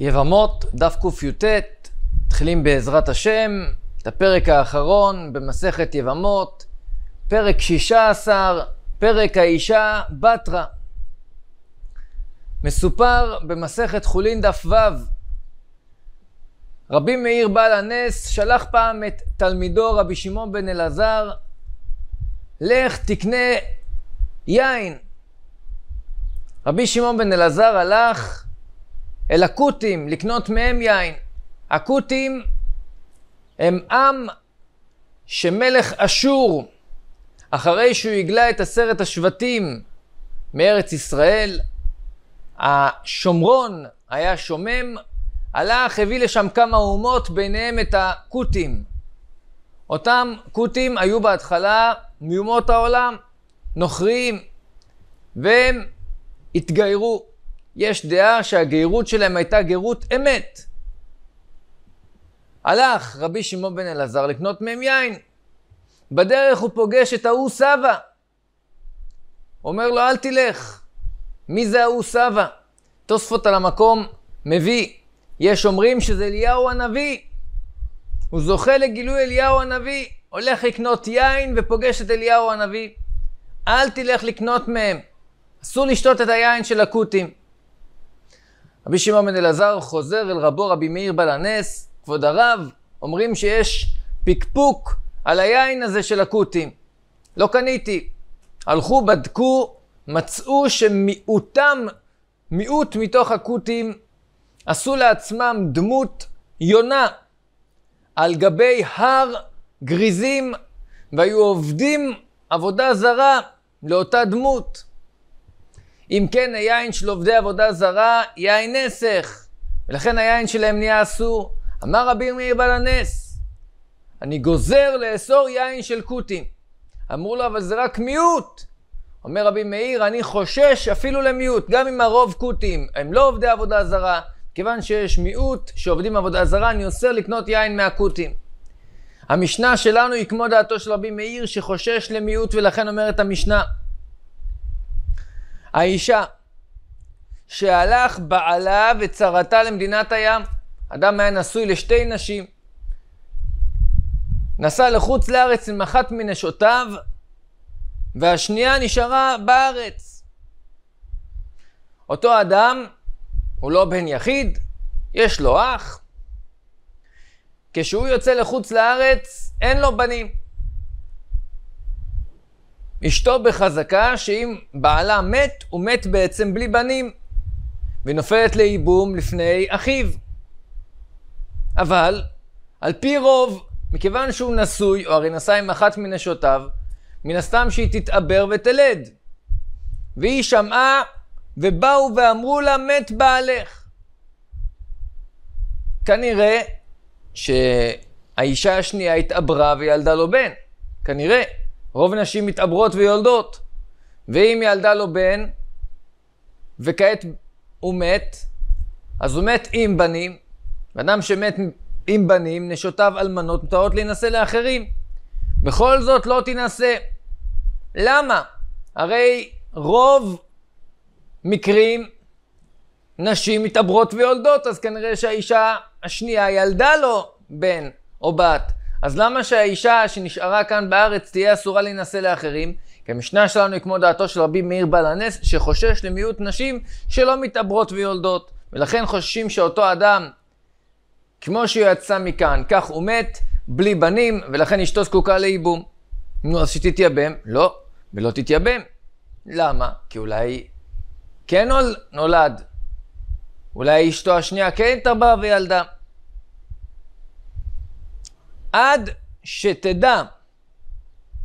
יבמות, דף קי"ט, מתחילים בעזרת השם, את הפרק האחרון במסכת יבמות, פרק 16, פרק האישה בתרא. מסופר במסכת חולין דף ו', רבי מאיר בעל הנס שלח פעם את תלמידו רבי שמעון בן אלעזר, לך תקנה יין. רבי שמעון בן אלעזר הלך אל הכותים לקנות מהם יין. הכותים הם עם שמלך אשור, אחרי שהוא הגלה את עשרת השבטים מארץ ישראל, השומרון היה שומם, הלך, הביא לשם כמה אומות, ביניהם את הכותים. אותם כותים היו בהתחלה מאומות העולם, נוכרים, והם התגיירו. יש דעה שהגיירות שלהם הייתה גיירות אמת. הלך רבי שמעון בן אלעזר לקנות מהם יין. בדרך הוא פוגש את ההוא סבא. אומר לו, אל תלך. מי זה ההוא סבא? תוספות על המקום מביא. יש אומרים שזה אליהו הנביא. הוא זוכה לגילוי אליהו הנביא. הולך לקנות יין ופוגש את אליהו הנביא. אל תלך לקנות מהם. אסור לשתות את היין של הכותים. רבי שמעון בן אלעזר חוזר אל רבו רבי מאיר בעל הנס, כבוד הרב, אומרים שיש פקפוק על היין הזה של הכותים. לא קניתי. הלכו, בדקו, מצאו שמיעוטם, מיעוט מתוך הכותים, עשו לעצמם דמות יונה על גבי הר גריזים, והיו עובדים עבודה זרה לאותה דמות. אם כן, היין של עובדי עבודה זרה, יין נסך, ולכן היין שלהם נהיה אסור. אמר רבי מאיר בעל הנס, אני גוזר לאסור יין של כותים. אמרו לו, אבל זה רק מיעוט. אומר רבי מאיר, אני חושש אפילו למיעוט, גם אם הרוב כותים הם לא עובדי עבודה זרה, כיוון שיש מיעוט שעובדים עבודה זרה, אני אוסר לקנות יין מהכותים. המשנה שלנו היא כמו דעתו של רבי מאיר שחושש למיעוט ולכן אומרת המשנה האישה שהלך בעלה וצרתה למדינת הים, אדם היה נשוי לשתי נשים, נסע לחוץ לארץ עם אחת מנשותיו והשנייה נשארה בארץ. אותו אדם הוא לא בן יחיד, יש לו אח. כשהוא יוצא לחוץ לארץ, אין לו בנים. אשתו בחזקה שאם בעלה מת, הוא מת בעצם בלי בנים, ונופלת לייבום לפני אחיו. אבל, על פי רוב, מכיוון שהוא נשוי, או הרי נשא עם אחת מנשותיו, מן הסתם שהיא תתעבר ותלד. והיא שמעה, ובאו ואמרו לה, מת בעלך. כנראה שהאישה השנייה התעברה וילדה לו בן. כנראה. רוב נשים מתעברות ויולדות. ואם ילדה לו בן, וכעת הוא מת, אז הוא מת עם בנים. אדם שמת עם בנים, נשותיו אלמנות מותרות להינשא לאחרים. בכל זאת לא תינשא. למה? הרי רוב מקרים נשים מתעברות ויולדות, אז כנראה שהאישה השנייה ילדה לו בן או בת. אז למה שהאישה שנשארה כאן בארץ תהיה אסורה להינשא לאחרים? כי המשנה שלנו היא כמו דעתו של רבי מאיר בעל הנס, שחושש למיעוט נשים שלא מתעברות ויולדות. ולכן חוששים שאותו אדם, כמו שהוא יצא מכאן, כך הוא מת, בלי בנים, ולכן אשתו זקוקה לייבום. נו, אז שתתייבם? לא, ולא תתייבם. למה? כי אולי כן נולד. אולי אשתו השנייה כן התערבה וילדה. עד שתדע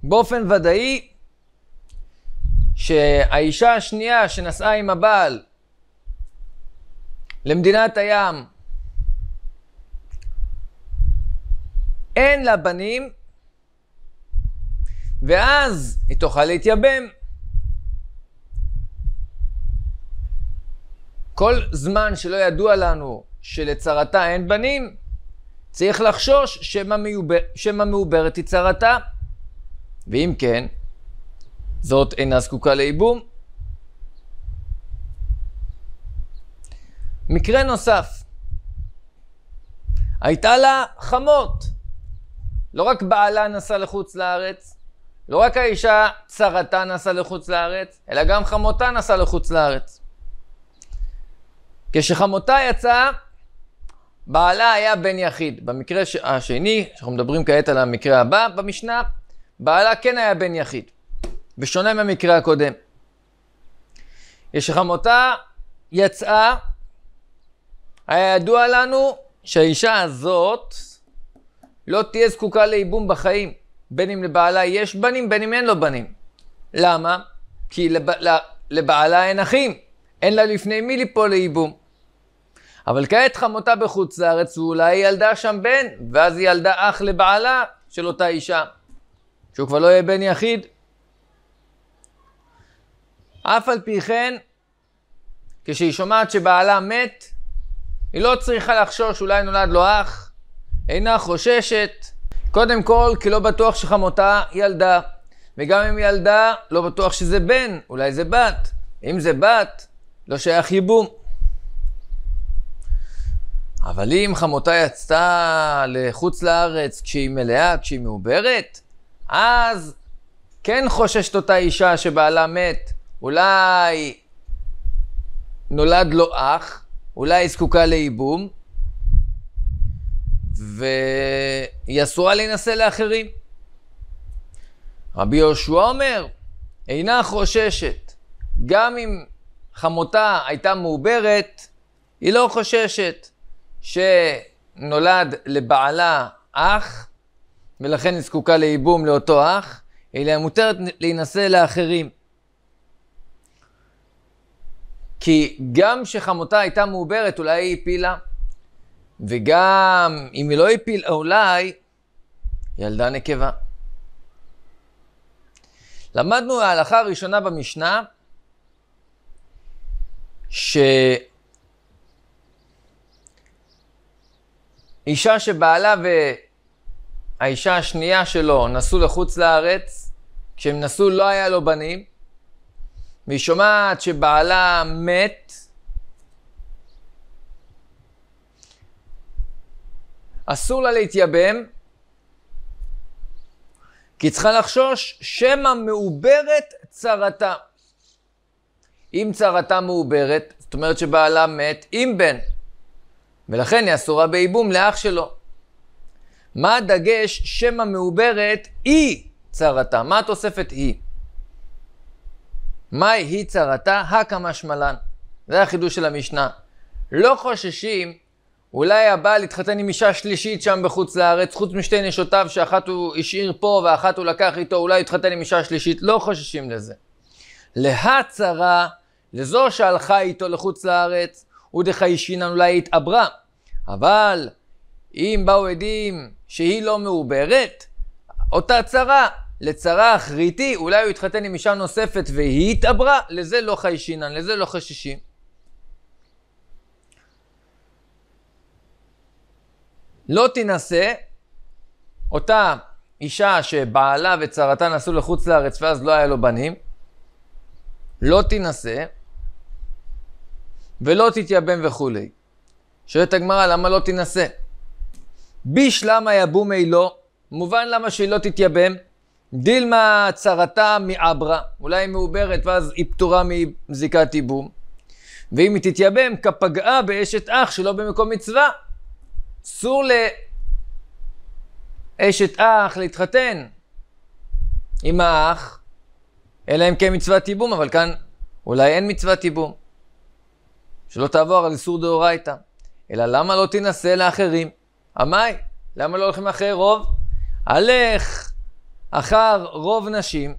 באופן ודאי שהאישה השנייה שנסעה עם הבעל למדינת הים אין לה בנים ואז היא תוכל להתייבם. כל זמן שלא ידוע לנו שלצרתה אין בנים, צריך לחשוש שמא, מעובר, שמא מעוברת היא צרתה. ואם כן, זאת אינה זקוקה לייבום. מקרה נוסף, הייתה לה חמות. לא רק בעלה נסע לחוץ לארץ, לא רק האישה צרתה נסעה לחוץ לארץ, אלא גם חמותה נסעה לחוץ לארץ. כשחמותה יצאה, בעלה היה בן יחיד. במקרה השני, שאנחנו מדברים כעת על המקרה הבא במשנה, בעלה כן היה בן יחיד, בשונה מהמקרה הקודם. כשחמותה יצאה, היה ידוע לנו שהאישה הזאת לא תהיה זקוקה לייבום בחיים, בין אם לבעלה יש בנים, בין אם אין לו בנים. למה? כי לב... לבעלה אין אחים, אין לה לפני מי ליפול לייבום. אבל כעת חמותה בחוץ לארץ, ואולי ילדה שם בן, ואז היא ילדה אח לבעלה של אותה אישה, שהוא כבר לא יהיה בן יחיד. אף על פי כן, כשהיא שומעת שבעלה מת, היא לא צריכה לחשוש אולי נולד לו אח, אינה חוששת, קודם כל כי לא בטוח שחמותה ילדה, וגם אם ילדה, לא בטוח שזה בן, אולי זה בת. אם זה בת, לא שייך ייבום. אבל אם חמותה יצאה לחוץ לארץ כשהיא מלאה, כשהיא מעוברת, אז כן חוששת אותה אישה שבעלה מת, אולי נולד לו אח, אולי היא זקוקה לייבום, והיא אסורה להינשא לאחרים. רבי יהושע אומר, אינה חוששת, גם אם חמותה הייתה מעוברת, היא לא חוששת שנולד לבעלה אח, ולכן היא זקוקה לייבום לאותו אח, אלא מותרת להינשא לאחרים. כי גם כשחמותה הייתה מעוברת, אולי היא הפילה, וגם אם היא לא הפילה, אולי ילדה נקבה. למדנו ההלכה הראשונה במשנה, שאישה שבעלה והאישה השנייה שלו נסעו לחוץ לארץ, כשהם נסעו לא היה לו בנים, והיא שומעת שבעלה מת, אסור לה להתייבם, כי צריכה לחשוש שמא מעוברת צרתה. אם צרתה מעוברת, זאת אומרת שבעלה מת עם בן, ולכן היא אסורה בייבום לאח שלו. מה הדגש שמא מעוברת היא צרתה? מה התוספת היא? מהי היא צרתה? הקא שמלן. זה החידוש של המשנה. לא חוששים אולי הבעל התחתן עם אישה שלישית שם בחוץ לארץ, חוץ משתי נשותיו שאחת הוא השאיר פה ואחת הוא לקח איתו, אולי התחתן עם אישה שלישית, לא חוששים לזה. להצרה, לזו שהלכה איתו לחוץ לארץ, ודחיישינן אולי התעברה. אבל אם באו עדים שהיא לא מעוברת, אותה צרה, לצרה אחריתי, אולי הוא התחתן עם אישה נוספת והיא התעברה, לזה לא חיישינן, לזה לא חששים. לא תינשא אותה אישה שבעלה וצרתה נסעו לחוץ לארץ ואז לא היה לו בנים, לא תינשא ולא תתייבם וכולי. שואלת הגמרא, למה לא תינשא? בשלמה יבומי לא, מובן למה שהיא לא תתייבם. דילמה צרתה מעברה, אולי היא מעוברת ואז היא פטורה מזיקת ייבום. ואם היא תתייבם, כפגעה באשת אח שלא במקום מצווה, אסור לאשת אח להתחתן עם האח, אלא אם כן מצוות ייבום, אבל כאן אולי אין מצוות ייבום. שלא תעבור על איסור דאורייתא. אלא למה לא תינשא לאחרים? עמאי, למה לא הולכים אחרי רוב? הלך אחר רוב נשים,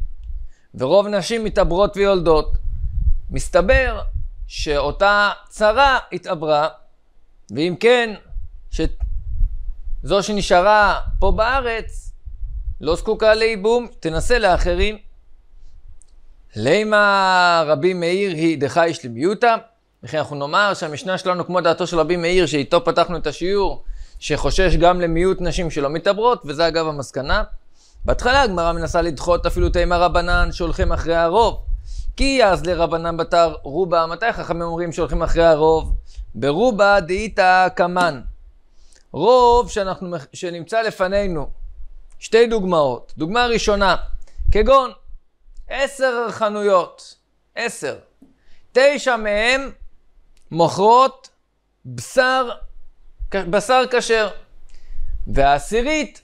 ורוב נשים מתעברות ויולדות. מסתבר שאותה צרה התעברה, ואם כן, שזו שנשארה פה בארץ לא זקוקה לייבום, תנסה לאחרים. לימה רבי מאיר היא דחי שלמיותא, וכי אנחנו נאמר שהמשנה שלנו כמו דעתו של רבי מאיר, שאיתו פתחנו את השיעור, שחושש גם למיעוט נשים שלא מתעברות, וזה אגב המסקנה. בהתחלה הגמרא מנסה לדחות אפילו תימא רבנן שהולכים אחרי הרוב. כי אז לרבנן בתר רובה, מתי חכמים אומרים שהולכים אחרי הרוב? ברובה דאיתא קמן. רוב שאנחנו, שנמצא לפנינו. שתי דוגמאות. דוגמה ראשונה, כגון עשר חנויות, עשר. תשע מהן מוכרות בשר, בשר כשר, והעשירית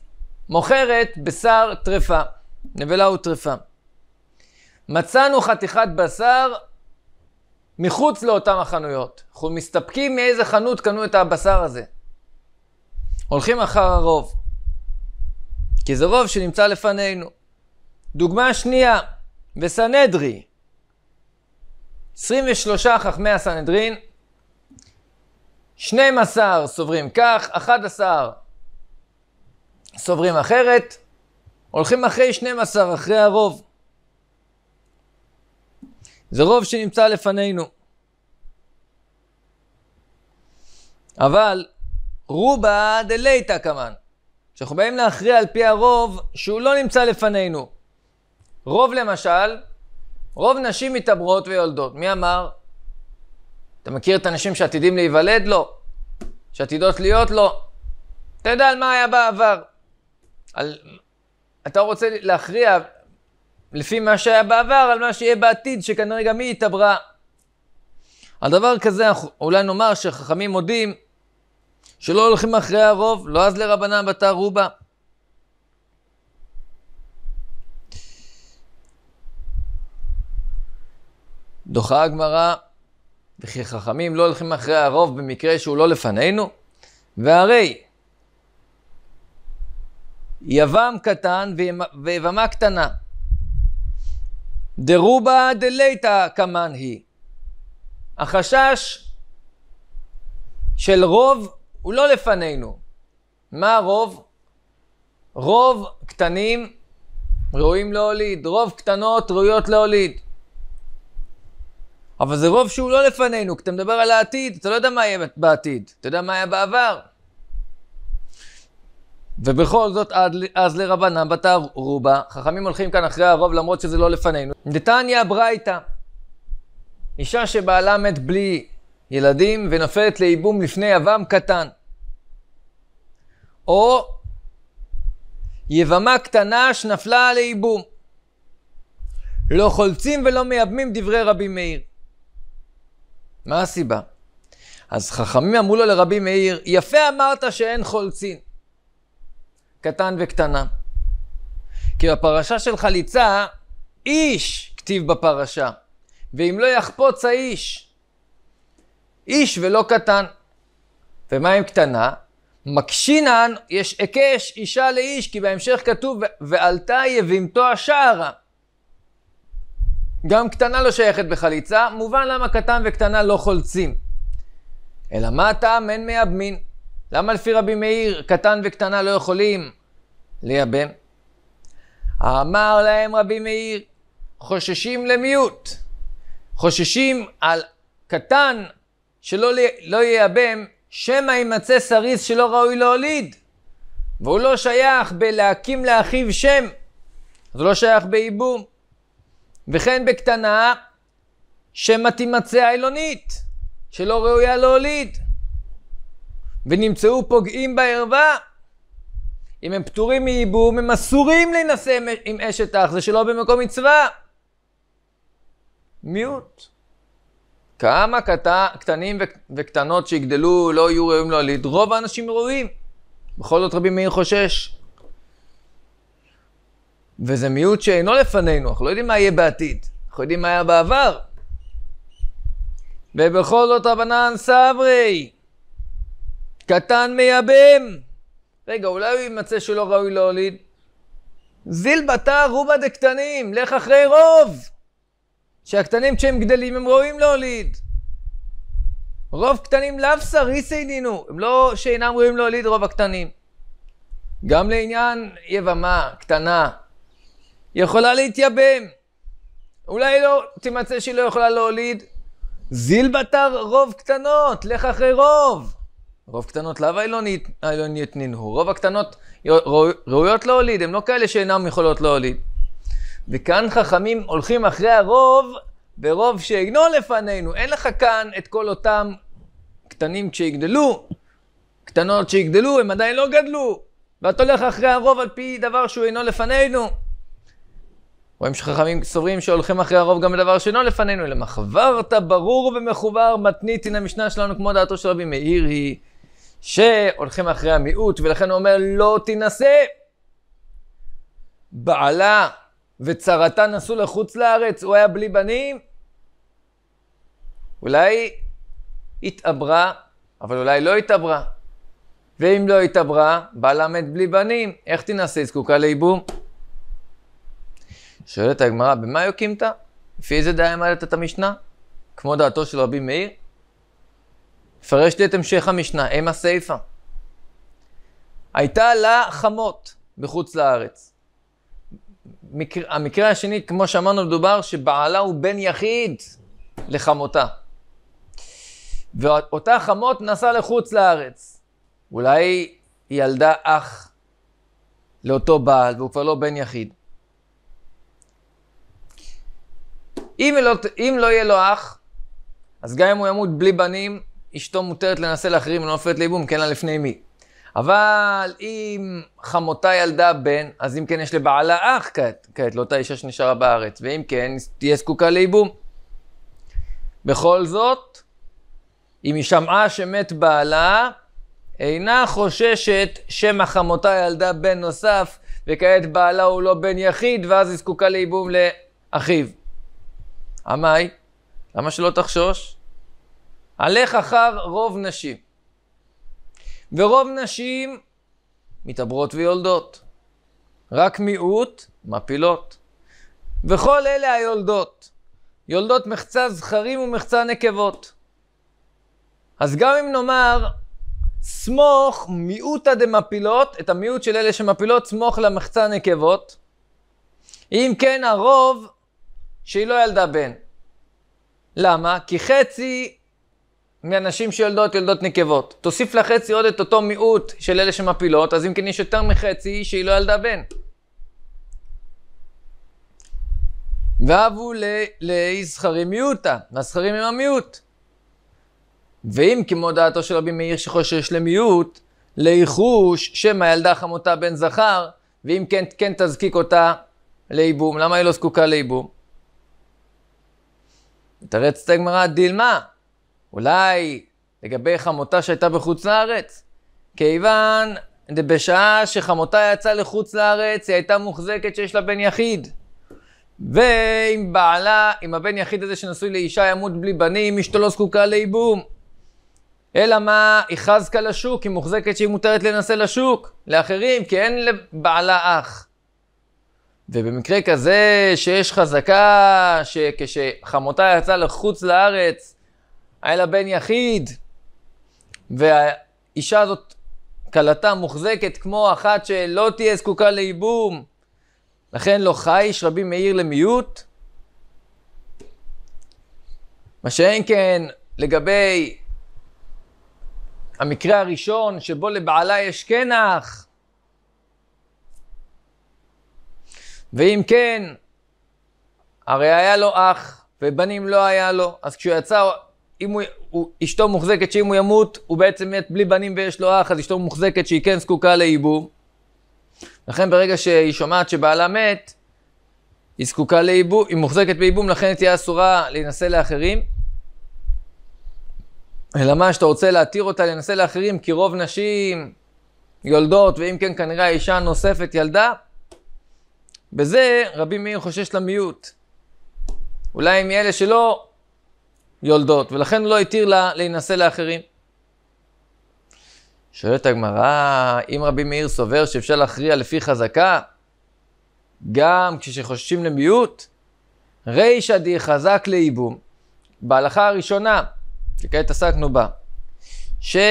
מוכרת בשר טרפה, נבלה וטרפה. מצאנו חתיכת בשר מחוץ לאותן החנויות. אנחנו מסתפקים מאיזה חנות קנו את הבשר הזה. הולכים אחר הרוב. כי זה רוב שנמצא לפנינו. דוגמה שנייה, בסנהדרי, 23 חכמי הסנהדרין, 12 סוברים כך, 11 סוברים אחרת, הולכים אחרי 12, אחרי הרוב. זה רוב שנמצא לפנינו. אבל רובה דלייתא כמן. כשאנחנו באים להכריע על פי הרוב שהוא לא נמצא לפנינו. רוב למשל, רוב נשים מתעברות ויולדות. מי אמר? אתה מכיר את הנשים שעתידים להיוולד? לא. שעתידות להיות? לא. אתה יודע על מה היה בעבר. על... אתה רוצה להכריע לפי מה שהיה בעבר, על מה שיהיה בעתיד, שכנראה גם היא התעברה. על דבר כזה, אולי נאמר שחכמים מודים שלא הולכים אחרי הרוב, לא אז לרבנן בתר רובה. דוחה הגמרא, וכי חכמים לא הולכים אחרי הרוב במקרה שהוא לא לפנינו? והרי יבם קטן ויבמה קטנה. דרובה דליתא כמן היא. החשש של רוב הוא לא לפנינו. מה הרוב? רוב קטנים ראויים להוליד, רוב קטנות ראויות להוליד. אבל זה רוב שהוא לא לפנינו, כי אתה מדבר על העתיד, אתה לא יודע מה יהיה בעתיד, אתה יודע מה היה בעבר. ובכל זאת, אז לרבנן בתר רובה, חכמים הולכים כאן אחרי הרוב למרות שזה לא לפנינו. דתניא ברייתא, אישה שבעלה מת בלי ילדים ונופלת לייבום לפני יבם קטן. או יבמה קטנה שנפלה לייבום. לא חולצים ולא מייבמים דברי רבי מאיר. מה הסיבה? אז חכמים אמרו לו לרבי מאיר, יפה אמרת שאין חולצין. קטן וקטנה. כי בפרשה של חליצה, איש כתיב בפרשה. ואם לא יחפוץ האיש, איש ולא קטן. ומה עם קטנה? מקשינן, יש היקש אישה לאיש, כי בהמשך כתוב, ועלתה יבימתו השערה. גם קטנה לא שייכת בחליצה, מובן למה קטן וקטנה לא חולצים. אלא מה הטעם אין מייבמין? למה לפי רבי מאיר קטן וקטנה לא יכולים לייבם? אמר להם רבי מאיר, חוששים למיעוט. חוששים על קטן שלא לא ייבם, שמא יימצא סריס שלא ראוי להוליד. והוא לא שייך בלהקים לאחיו שם. הוא לא שייך בייבום. וכן בקטנה, שמא תימצא העילונית, שלא ראויה להוליד. ונמצאו פוגעים בערווה. אם הם פטורים מייבום, הם אסורים להינשא עם אשת אח, זה שלא במקום מצווה. מיעוט. כמה קט... קטנים וקטנות שיגדלו לא יהיו ראויים להוליד, רוב האנשים ראויים. בכל זאת רבי מאיר חושש. וזה מיעוט שאינו לפנינו, אנחנו לא יודעים מה יהיה בעתיד, אנחנו יודעים מה היה בעבר. ובכל זאת רבנן סברי, קטן מייבם. רגע, אולי הוא יימצא שלא ראוי להוליד? זיל בתר רובה דקטנים, לך אחרי רוב. שהקטנים כשהם גדלים הם ראויים להוליד. רוב קטנים לאו סריסי דינו, הם לא שאינם ראויים להוליד רוב הקטנים. גם לעניין יבמה קטנה, יכולה להתייבם. אולי לא תימצא שהיא לא יכולה להוליד. זיל בתר רוב קטנות, לך אחרי רוב. רוב קטנות לאו העילונית ננהו. רוב הקטנות ראויות להוליד, הן לא כאלה שאינן יכולות להוליד. וכאן חכמים הולכים אחרי הרוב, ברוב שאינו לפנינו. אין לך כאן את כל אותם קטנים כשיגדלו, קטנות שיגדלו, הם עדיין לא גדלו. ואת הולך אחרי הרוב על פי דבר שהוא אינו לפנינו. רואים שחכמים סוברים שהולכים אחרי הרוב גם בדבר שאינו לפנינו, אלא מחברת ברור ומחובר מתנית, הנה המשנה שלנו כמו דעתו של רבי מאיר היא שהולכים אחרי המיעוט, ולכן הוא אומר לא תינשא. בעלה וצרתה נסעו לחוץ לארץ, הוא היה בלי בנים, אולי התעברה, אבל אולי לא התעברה. ואם לא התעברה, בעלה מת בלי בנים, איך תינשא? זקוקה לייבום. שואלת הגמרא, במה יוקימת? לפי איזה דעה העמדת את המשנה? כמו דעתו של רבי מאיר? פרש לי את המשך המשנה, אם הסיפה. הייתה לה חמות בחוץ לארץ. מקר... המקרה השני, כמו שאמרנו, מדובר שבעלה הוא בן יחיד לחמותה. ואותה חמות נסעה לחוץ לארץ. אולי היא ילדה אח לאותו בעל, והוא כבר לא בן יחיד. אם לא, אם לא יהיה לו אח, אז גם אם הוא ימות בלי בנים, אשתו מותרת לנסה לאחרים ולא נופלת לאיבום, כן לה לפני מי. אבל אם חמותה ילדה בן, אז אם כן יש לבעלה אח כעת, כעת לאותה אישה שנשארה בארץ, ואם כן, תהיה זקוקה לייבום. בכל זאת, אם היא שמעה שמת בעלה, אינה חוששת שמא חמותה ילדה בן נוסף, וכעת בעלה הוא לא בן יחיד, ואז היא זקוקה לייבום לאחיו. עמאי, למה שלא תחשוש? הלך אחר רוב נשים. ורוב נשים מתעברות ויולדות. רק מיעוט מפילות. וכל אלה היולדות. יולדות מחצה זכרים ומחצה נקבות. אז גם אם נאמר, סמוך מיעוטא דמפילות, את המיעוט של אלה שמפילות, סמוך למחצה נקבות. אם כן, הרוב שהיא לא ילדה בן. למה? כי חצי מהנשים שיולדות יולדות נקבות. תוסיף לחצי עוד את אותו מיעוט של אלה שמפילות, אז אם כן יש יותר מחצי שהיא לא ילדה בן. והוו להו זכרים מיעוטא, והזכרים הם המיעוט. ואם כמו דעתו של רבי מאיר שחושש למיעוט, ליחוש שמא ילדה חמותה בן זכר, ואם כן, כן תזקיק אותה לייבום. למה היא לא זקוקה לייבום? מתרצת הגמרא דילמא, אולי לגבי חמותה שהייתה בחוץ לארץ, כיוון בשעה שחמותה יצאה לחוץ לארץ, היא הייתה מוחזקת שיש לה בן יחיד. ואם בעלה, אם הבן יחיד הזה שנשוי לאישה ימות בלי בנים, אשתו לא זקוקה לייבום. אלא מה, היא חזקה לשוק, היא מוחזקת שהיא מותרת להינשא לשוק, לאחרים, כי אין לבעלה אח. ובמקרה כזה שיש חזקה שכשחמותה יצאה לחוץ לארץ, היה לה בן יחיד, והאישה הזאת, כלתה מוחזקת כמו אחת שלא תהיה זקוקה לייבום, לכן לא חייש רבי מאיר למיעוט. מה שאין כן לגבי המקרה הראשון שבו לבעלה יש כן אח, ואם כן, הרי היה לו אח, ובנים לא היה לו, אז כשהוא יצא, אם הוא, הוא, אשתו מוחזקת שאם הוא ימות, הוא בעצם מת בלי בנים ויש לו אח, אז אשתו מוחזקת שהיא כן זקוקה לייבום. לכן ברגע שהיא שומעת שבעלה מת, היא זקוקה לייבום, היא מוחזקת בייבום, לכן היא תהיה אסורה להינשא לאחרים. אלא מה, שאתה רוצה להתיר אותה להינשא לאחרים, כי רוב נשים יולדות, ואם כן כנראה האישה הנוספת ילדה, בזה רבי מאיר חושש למיעוט. אולי מאלה שלא יולדות, ולכן לא התיר לה להינשא לאחרים. שואלת הגמרא, אם רבי מאיר סובר שאפשר להכריע לפי חזקה, גם כשחוששים למיעוט, רישא די חזק לייבום. בהלכה הראשונה, שכעת עסקנו בה, שאדם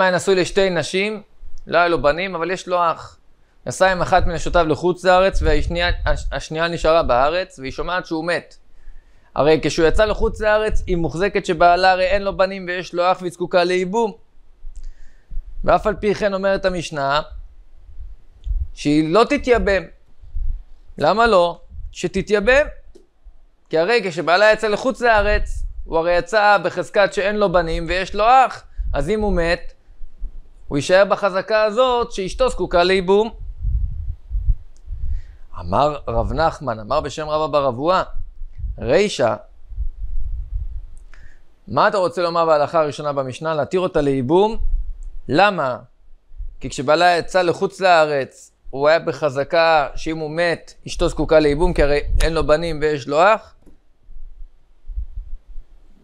היה נשוי לשתי נשים, לא היה לו בנים, אבל יש לו אח. נסע עם אחת מנשותיו לחוץ לארץ, והשנייה נשארה בארץ, והיא שומעת שהוא מת. הרי כשהוא יצא לחוץ לארץ, היא מוחזקת שבעלה הרי אין לו בנים ויש לו אח והיא זקוקה לייבום. ואף על פי כן אומרת המשנה, שהיא לא תתייבם. למה לא? שתתייבם. כי הרי כשבעלה יצא לחוץ לארץ, הוא הרי יצא בחזקת שאין לו בנים ויש לו אח, אז אם הוא מת, הוא יישאר בחזקה הזאת שאשתו זקוקה לייבום. אמר רב נחמן, אמר בשם רבא בר אבוה, רישא, מה אתה רוצה לומר בהלכה הראשונה במשנה? להתיר אותה לייבום? למה? כי כשבעלה יצא לחוץ לארץ, הוא היה בחזקה שאם הוא מת, אשתו זקוקה לייבום, כי הרי אין לו בנים ויש לו אח.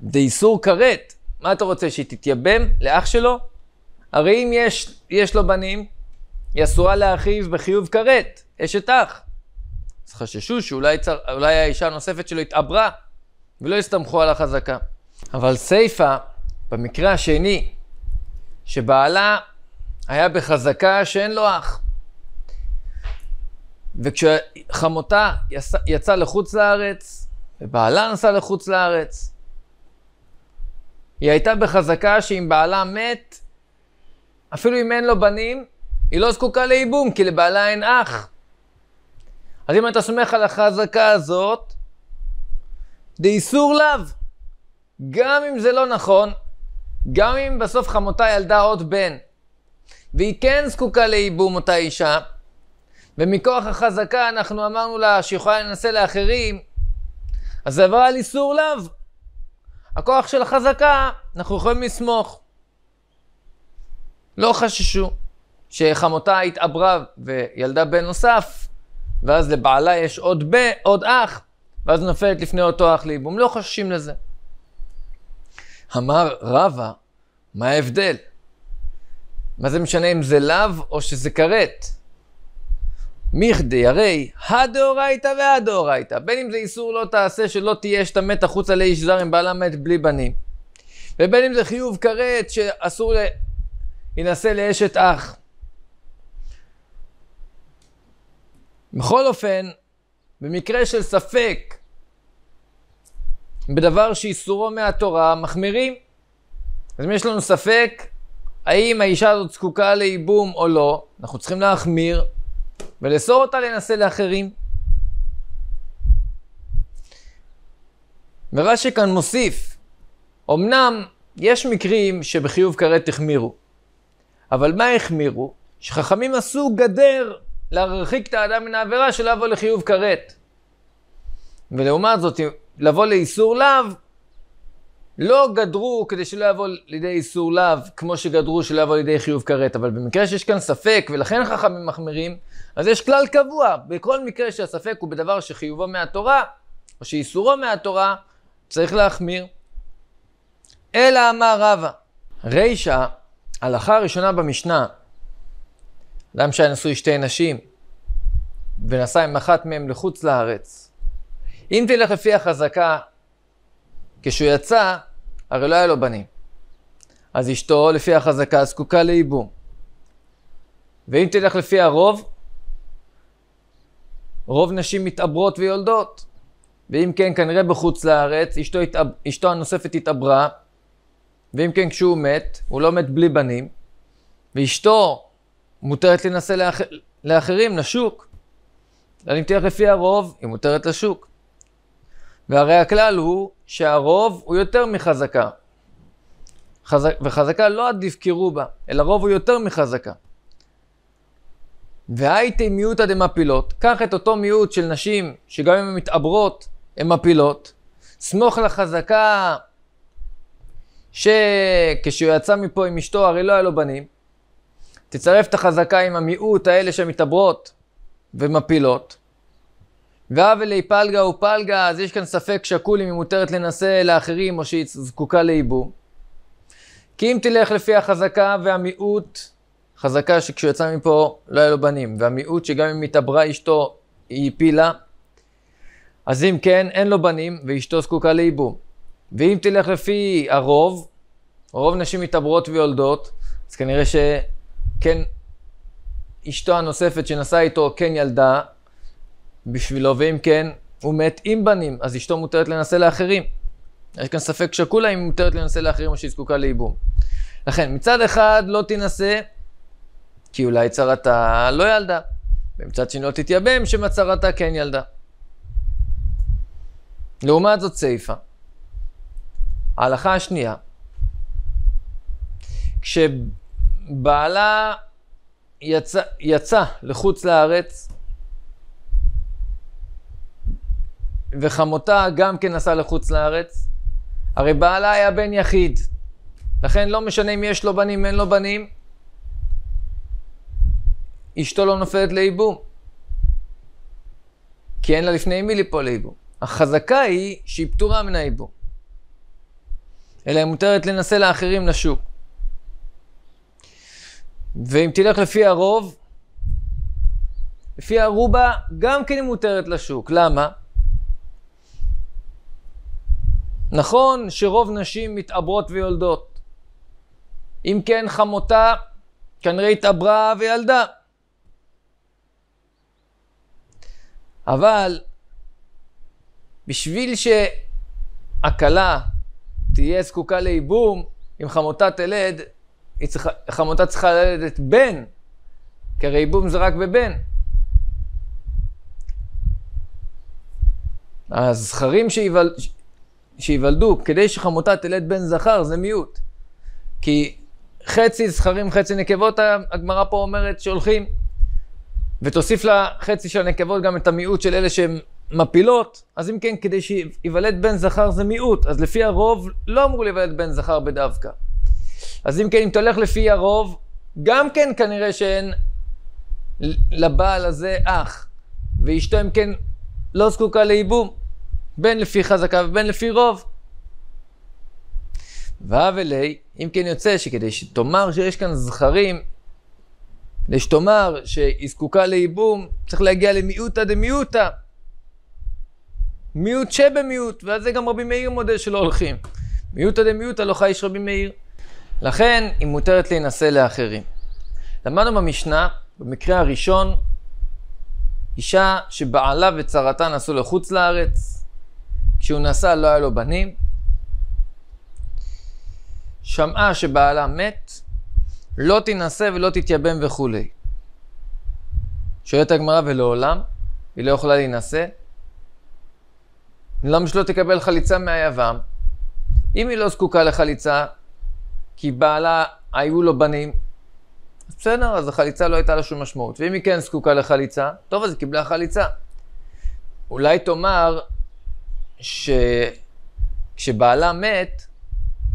דאיסור כרת, מה אתה רוצה, שהיא תתייבם לאח שלו? הרי אם יש, יש לו בנים, היא אסורה לאחיו בחיוב כרת, אשת אח. אז חששו שאולי האישה הנוספת שלו התעברה, ולא הסתמכו על החזקה. אבל סיפה, במקרה השני, שבעלה היה בחזקה שאין לו אח. וכשחמותה יצא, יצא לחוץ לארץ, ובעלה נסע לחוץ לארץ, היא הייתה בחזקה שאם בעלה מת, אפילו אם אין לו בנים, היא לא זקוקה לייבום, כי לבעלה אין אח. אז אם אתה סומך על החזקה הזאת, דאיסור לאו. גם אם זה לא נכון, גם אם בסוף חמותה ילדה עוד בן, והיא כן זקוקה לייבום אותה אישה, ומכוח החזקה אנחנו אמרנו לה שהיא יכולה לינשא לאחרים, אז זה עבר על איסור לאו. הכוח של החזקה, אנחנו יכולים לסמוך. לא חששו שחמותה התעברה וילדה בן נוסף, ואז לבעלה יש עוד, ב, עוד אח, ואז נופלת לפני אותו אח לייבום. לא חוששים לזה. אמר רבא, מה ההבדל? מה זה משנה אם זה לאו או שזה כרת? מיכדי, הרי הדאורייתא והדאורייתא. בין אם זה איסור לא תעשה שלא תהיה שאתה מת החוצה לאיש זר אם בעלה מת בלי בנים. ובין אם זה חיוב כרת שאסור להינשא לאשת אח. בכל אופן, במקרה של ספק בדבר שאיסורו מהתורה, מחמירים. אז אם יש לנו ספק האם האישה הזאת זקוקה לייבום או לא, אנחנו צריכים להחמיר ולאסור אותה להינשא לאחרים. ורש"י כאן מוסיף, אמנם יש מקרים שבחיוב כרת החמירו, אבל מה החמירו? שחכמים עשו גדר להרחיק את האדם מן העבירה שלא יבוא לחיוב כרת. ולעומת זאת, לבוא לאיסור לאו, לא גדרו כדי שלא יבוא לידי איסור לאו, כמו שגדרו שלא יבוא לידי חיוב כרת, אבל במקרה שיש כאן ספק, ולכן חכמים מחמירים, אז יש כלל קבוע, בכל מקרה שהספק הוא בדבר שחיובו מהתורה, או שאיסורו מהתורה, צריך להחמיר. אלא אמר רבא, רישא, הלכה הראשונה במשנה, אדם שהיה נשוי שתי נשים, ונסע עם אחת מהן לחוץ לארץ, אם תלך לפי החזקה, כשהוא יצא, הרי לא היה לו בנים. אז אשתו, לפי החזקה, זקוקה לייבום. ואם תלך לפי הרוב, רוב נשים מתעברות ויולדות. ואם כן, כנראה בחוץ לארץ, אשתו, התאב... אשתו הנוספת התעברה, ואם כן, כשהוא מת, הוא לא מת בלי בנים, ואשתו מותרת להינשא לאח... לאחרים, לשוק. אם תלך לפי הרוב, היא מותרת לשוק. והרי הכלל הוא שהרוב הוא יותר מחזקה. חזק, וחזקה לא עדיף קירובה, אלא רוב הוא יותר מחזקה. והייתי מיעוטא דמפילות, קח את אותו מיעוט של נשים, שגם אם הן מתעברות, הן מפילות, סמוך לחזקה שכשהוא יצא מפה עם אשתו, הרי לא היה לו בנים, תצרף את החזקה עם המיעוט האלה שמתעברות ומפילות, ואבלי פלגה ופלגה, אז יש כאן ספק שקול אם היא מותרת לנשא לאחרים או שהיא זקוקה לייבום. כי אם תלך לפי החזקה והמיעוט, חזקה שכשהוא יצא מפה לא היה לו בנים, והמיעוט שגם אם התעברה אשתו היא הפילה, אז אם כן, אין לו בנים ואשתו זקוקה לייבום. ואם תלך לפי הרוב, רוב נשים מתעברות ויולדות, אז כנראה שכן אשתו הנוספת שנשאה איתו כן ילדה, בשבילו, ואם כן, הוא מת עם בנים, אז אשתו מותרת לנשא לאחרים. יש כאן ספק שקולה אם היא מותרת לנשא לאחרים או שהיא זקוקה לייבום. לכן, מצד אחד לא תינשא, כי אולי צרתה לא ילדה, ומצד שני לא תתייבם שמצרתה כן ילדה. לעומת זאת סיפה. ההלכה השנייה, כשבעלה יצא, יצא לחוץ לארץ, וחמותה גם כן נסעה לחוץ לארץ, הרי בעלה היה בן יחיד. לכן לא משנה אם יש לו בנים, אין לו בנים, אשתו לא נופלת לייבום. כי אין לה לפני מי ליפול לייבום. החזקה היא שהיא פטורה מן הייבום. אלא היא מותרת לינשא לאחרים לשוק. ואם תלך לפי הרוב, לפי הרובה, גם כן היא מותרת לשוק. למה? נכון שרוב נשים מתעברות ויולדות. אם כן, חמותה כנראה התעברה וילדה. אבל בשביל שהכלה תהיה זקוקה לייבום, אם חמותה תלד, צריכה, חמותה צריכה ללדת בן, כי הרי ייבום זה רק בבן. הזכרים שיוול... שיוולדו כדי שחמותה תלד בן זכר זה מיעוט. כי חצי זכרים, חצי נקבות, הגמרא פה אומרת שהולכים. ותוסיף לחצי של הנקבות גם את המיעוט של אלה שהן מפילות, אז אם כן, כדי שיוולד בן זכר זה מיעוט. אז לפי הרוב לא אמרו להיוולד בן זכר בדווקא. אז אם כן, אם תלך לפי הרוב, גם כן כנראה שאין לבעל הזה אח, ואשתו אם כן לא זקוקה לייבום. בין לפי חזקה ובין לפי רוב. והוה ליה, אם כן יוצא שכדי שתאמר שיש כאן זכרים, כדי שתאמר שהיא זקוקה לייבום, צריך להגיע למיעוטא דמיעוטא. מיעוט שבמיעוט, ועל זה גם רבי מאיר מודה שלא הולכים. מיעוטא דמיעוטא לא חייש רבי מאיר. לכן היא מותרת להינשא לאחרים. למדנו במשנה, במקרה הראשון, אישה שבעלה וצרתה נסעו לחוץ לארץ, כשהוא נסע לא היה לו בנים, שמעה שבעלה מת, לא תינשא ולא תתייבם וכולי. שואלת הגמרא ולעולם, היא לא יכולה להינשא? למה שלא תקבל חליצה מהיבם? אם היא לא זקוקה לחליצה, כי בעלה היו לו בנים, אז בסדר, אז החליצה לא הייתה לה שום משמעות. ואם היא כן זקוקה לחליצה, טוב, אז היא קיבלה חליצה. אולי תאמר, שכשבעלה מת,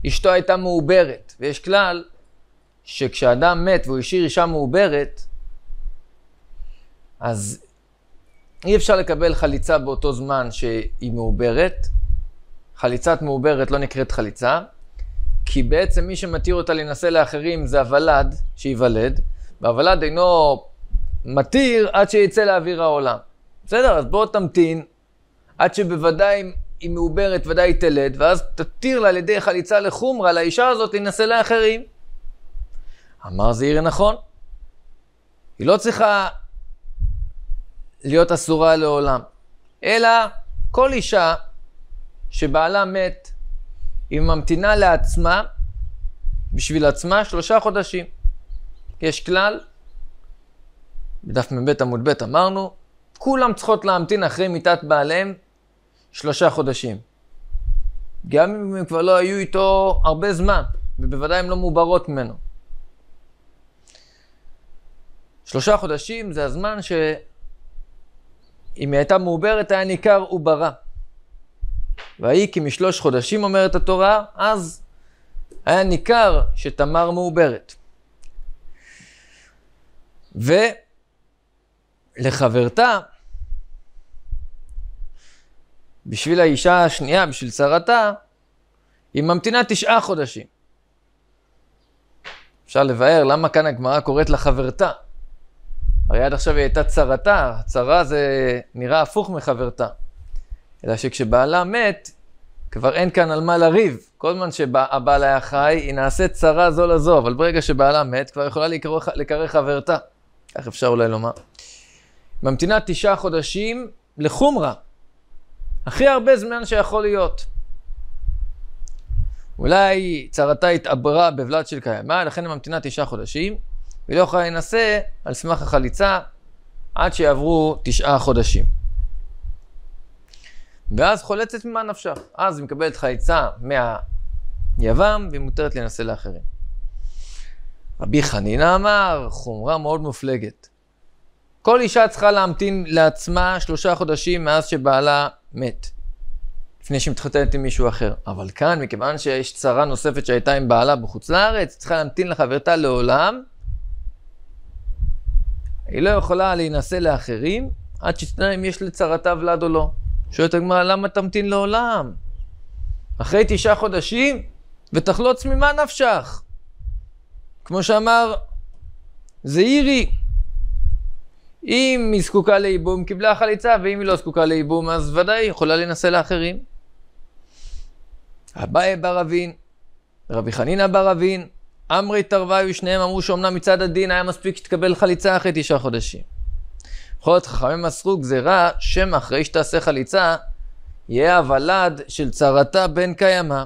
אשתו הייתה מעוברת. ויש כלל שכשאדם מת והוא השאיר אישה מעוברת, אז אי אפשר לקבל חליצה באותו זמן שהיא מעוברת. חליצת מעוברת לא נקראת חליצה, כי בעצם מי שמתיר אותה להינשא לאחרים זה הוולד שייוולד, והוולד אינו מתיר עד שיצא לאוויר העולם. בסדר, אז בוא תמתין עד שבוודאי היא מעוברת, ודאי היא תלד, ואז תתיר לה על ידי חליצה לחומרה, לאישה הזאת להינשא לאחרים. אמר זעיר נכון. היא לא צריכה להיות אסורה לעולם, אלא כל אישה שבעלה מת, היא ממתינה לעצמה, בשביל עצמה, שלושה חודשים. יש כלל, בדף מ"ב עמוד ב' אמרנו, כולם צריכות להמתין אחרי מיתת בעליהם שלושה חודשים. גם אם הם כבר לא היו איתו הרבה זמן, ובוודאי הן לא מעוברות ממנו. שלושה חודשים זה הזמן שאם היא הייתה מעוברת היה ניכר עוברה. ויהי כי משלוש חודשים אומרת התורה, אז היה ניכר שתמר מעוברת. ולחברתה בשביל האישה השנייה, בשביל צרתה, היא ממתינה תשעה חודשים. אפשר לבאר למה כאן הגמרא קוראת לה חברתה. הרי עד עכשיו היא הייתה צרתה, צרה זה נראה הפוך מחברתה. אלא שכשבעלה מת, כבר אין כאן על מה לריב. כל זמן שהבעל היה חי, היא נעשית צרה זו לזו, אבל ברגע שבעלה מת, כבר יכולה לקרוא חברתה. כך אפשר אולי לומר. ממתינה תשעה חודשים לחומרה. הכי הרבה זמן שיכול להיות. אולי צרתה התעברה בבלת של קיימא, לכן היא ממתינה תשעה חודשים, והיא לא יכולה להינשא על סמך החליצה עד שיעברו תשעה חודשים. ואז חולצת ממה נפשה. אז היא מקבלת חליצה יבם, והיא מותרת להינשא לאחרים. רבי חנינא אמר, חומרה מאוד מופלגת. כל אישה צריכה להמתין לעצמה שלושה חודשים מאז שבעלה מת, לפני שהיא מתחתנת עם מישהו אחר. אבל כאן, מכיוון שיש צרה נוספת שהייתה עם בעלה בחוץ לארץ, צריכה להמתין לחברתה לעולם. היא לא יכולה להינשא לאחרים עד שתדע אם יש לצרתה ולד או לא. שואלת הגמרא, למה תמתין לעולם? אחרי תשעה חודשים, ותחלוץ ממה נפשך? כמו שאמר זעירי, אם היא זקוקה לייבום, קיבלה חליצה, ואם היא לא זקוקה לייבום, אז ודאי היא יכולה להינשא לאחרים. אביי בר אבין, רבי חנינא בר אבין, אמרי תרוייהו, שניהם אמרו שאומנם מצד הדין היה מספיק שתקבל חליצה אחרי תשעה חודשים. בכל זאת חכמים מסרו גזירה, שמא אחרי שתעשה חליצה, יהיה הוולד של צרתה בן קיימא.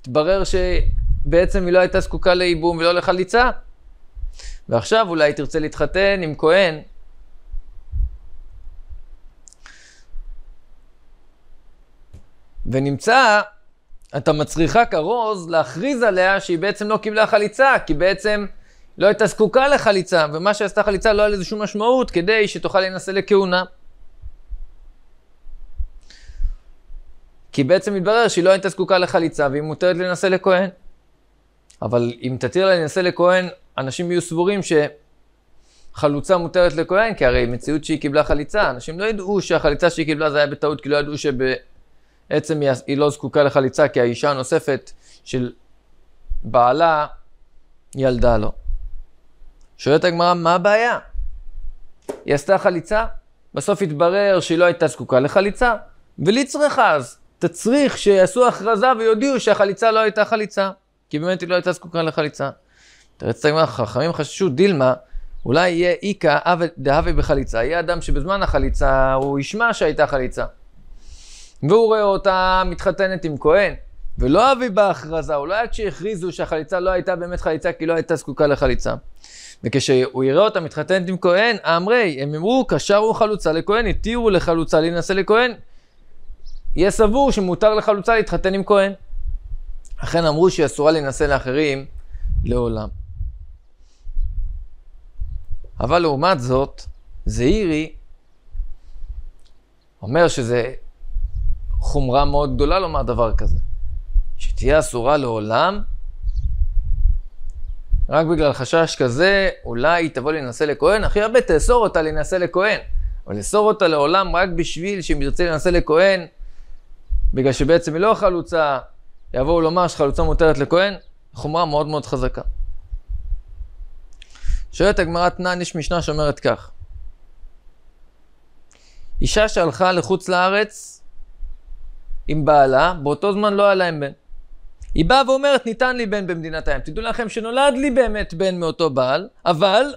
התברר שבעצם היא לא הייתה זקוקה לייבום ולא לחליצה, ועכשיו אולי תרצה להתחתן עם כהן ונמצא, אתה מצריכה כרוז להכריז עליה שהיא בעצם לא קיבלה חליצה, כי בעצם לא הייתה זקוקה לחליצה, ומה שעשתה חליצה לא היה לזה שום משמעות כדי שתוכל להינשא לכהונה. כי בעצם מתברר שהיא לא הייתה זקוקה לחליצה והיא מותרת להינשא לכהן. אבל אם תתיר לה להינשא לכהן, אנשים יהיו סבורים שחלוצה מותרת לכהן, כי הרי מציאות שהיא קיבלה חליצה, אנשים לא ידעו שהחליצה שהיא קיבלה זה היה בטעות, כי לא ידעו שבעצם היא לא זקוקה לחליצה, כי האישה הנוספת של בעלה ילדה לו. שואלת הגמרא, מה הבעיה? היא עשתה חליצה, בסוף התברר שהיא לא הייתה זקוקה לחליצה, ולי צריכה אז. תצריך שיעשו הכרזה ויודיעו שהחליצה לא הייתה חליצה, כי באמת היא לא הייתה זקוקה לחליצה. תראה, הגמרא, חכמים חששו דילמה, אולי יהיה איכא דהווה בחליצה, יהיה אדם שבזמן החליצה הוא ישמע שהייתה חליצה. והוא רואה אותה מתחתנת עם כהן, ולא אביא בהכרזה, אולי עד שהכריזו שהחליצה לא הייתה באמת חליצה, כי לא הייתה זקוקה לחליצה. וכשהוא יראה אותה מתחתנת עם כהן, אמרי, הם אמרו, קשרו חלוצה לכהן, התירו לחלוצה להינשא לכהן. יהיה סבור שמותר לחלוצה להתחתן עם כהן. לכן אמרו שהיא אסורה להינשא לאחרים לעולם. אבל לעומת זאת, זעירי אומר שזה חומרה מאוד גדולה לומר דבר כזה. שתהיה אסורה לעולם, רק בגלל חשש כזה, אולי תבוא להינשא לכהן, הכי הרבה תאסור אותה להינשא לכהן. אבל לאסור אותה לעולם רק בשביל שאם ירצה להינשא לכהן, בגלל שבעצם היא לא חלוצה, יבואו לומר שחלוצה מותרת לכהן, חומרה מאוד מאוד חזקה. שואלת הגמרא תנן, יש משנה שאומרת כך: אישה שהלכה לחוץ לארץ עם בעלה, באותו זמן לא היה להם בן. היא באה ואומרת, ניתן לי בן במדינת הים. תדעו לכם שנולד לי באמת בן מאותו בעל, אבל,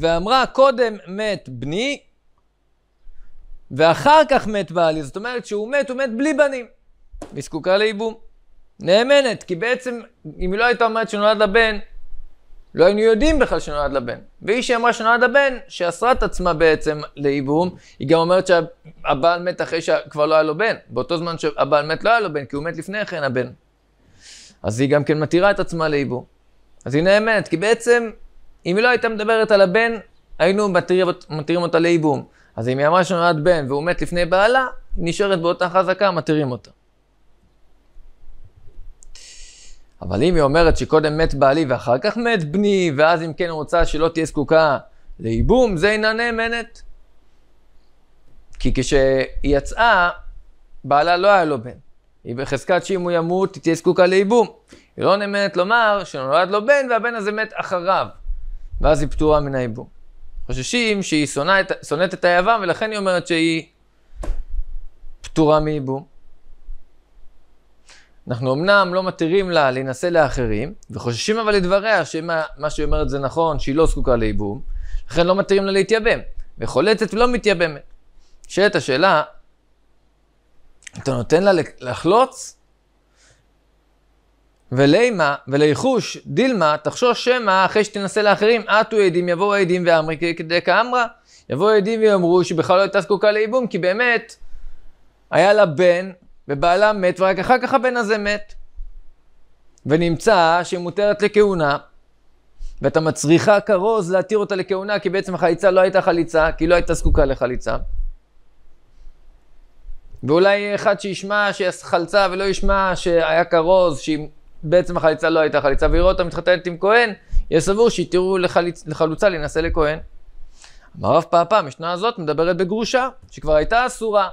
ואמרה, קודם מת בני, ואחר כך מת בעלי. זאת אומרת, שהוא מת, הוא מת בלי בנים. והיא זקוקה לייבום. נאמנת, כי בעצם, אם היא לא הייתה אומרת שנולד לה בן, לא היינו יודעים בכלל שנולד לה בן. והיא שאמרה שנולד לה בן, שאסרה את עצמה בעצם לייבום, היא גם אומרת שהבעל מת אחרי שכבר לא היה לו בן. באותו זמן שהבעל מת לא היה לו בן, כי הוא מת לפני כן הבן. אז היא גם כן מתירה את עצמה לייבום. אז היא נאמנת, כי בעצם, אם היא לא הייתה מדברת על הבן, היינו מתירים, מתירים אותה לייבום. אז אם היא אמרה שנולד בן והוא מת לפני בעלה, היא נשארת באותה חזקה, מתירים אותה. אבל אם היא אומרת שקודם מת בעלי ואחר כך מת בני, ואז אם כן רוצה שלא תהיה זקוקה לייבום, זה אינה נאמנת. כי כשהיא יצאה, בעלה לא היה לו בן. היא בחזקת שאם הוא ימות, היא תהיה זקוקה לייבום. היא לא נאמנת לומר שנולד לו בן והבן הזה מת אחריו, ואז היא פטורה מן הייבום. חוששים שהיא שונאת, שונאת את היבם, ולכן היא אומרת שהיא פטורה מייבום. אנחנו אמנם לא מתירים לה להינשא לאחרים, וחוששים אבל לדבריה שמה שהיא אומרת זה נכון, שהיא לא זקוקה לייבום, לכן לא מתירים לה להתייבם, וחולצת ולא מתייבמת. נשאלת השאלה, אתה נותן לה לחלוץ? ולימה, וליחוש, דילמה, תחשוש שמא אחרי שתנסה לאחרים, עטו עדים, יבואו עדים ואמרי כדי כאמרה. יבואו עדים ויאמרו שבכלל לא הייתה זקוקה לייבום, כי באמת היה לה בן, ובעלה מת, ורק אחר כך הבן הזה מת. ונמצא שהיא מותרת לכהונה, ואתה מצריכה כרוז להתיר אותה לכהונה, כי בעצם החליצה לא הייתה חליצה, כי לא הייתה זקוקה לחליצה. ואולי אחד שישמע שהיא חלצה ולא ישמע שהיה כרוז, שהיא בעצם החליצה לא הייתה חליצה, ויראו אותה מתחתנת עם כהן, יהיה סבור שהתירו לחליצ... לחלוצה להינשא לכהן. אמר רב פאפא, המשנה הזאת מדברת בגרושה, שכבר הייתה אסורה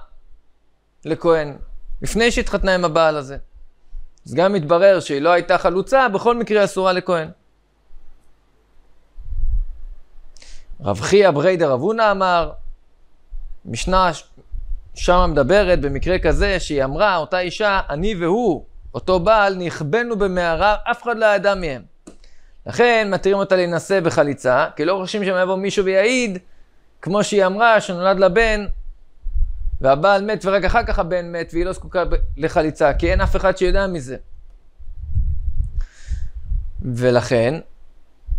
לכהן, לפני שהתחתנה עם הבעל הזה. אז גם מתברר שהיא לא הייתה חלוצה, בכל מקרה אסורה לכהן. רב חייא בריידר אבונה אמר, משנה שמה מדברת במקרה כזה שהיא אמרה, אותה אישה, אני והוא, אותו בעל, נכבנו במערה, אף אחד לא ידע מהם. לכן מתירים אותה להינשא בחליצה, כי לא חושבים שם יבוא מישהו ויעיד, כמו שהיא אמרה, שנולד לה בן, והבעל מת ורק אחר כך הבן מת, והיא לא זקוקה לחליצה, כי אין אף אחד שיודע מזה. ולכן,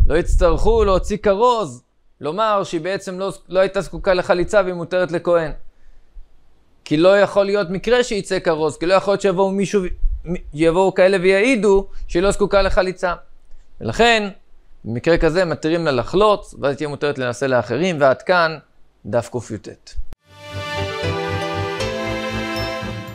לא יצטרכו להוציא כרוז, לומר שהיא בעצם לא, לא הייתה זקוקה לחליצה והיא מותרת לכהן. כי לא יכול להיות מקרה שיצא כרוז, כי לא יכול להיות שיבואו מישהו, יבואו כאלה ויעידו שהיא לא זקוקה לחליצה. ולכן, במקרה כזה מתירים לה לחלוץ, ואז תהיה מותרת לנסה לאחרים, ועד כאן דף קי"ט.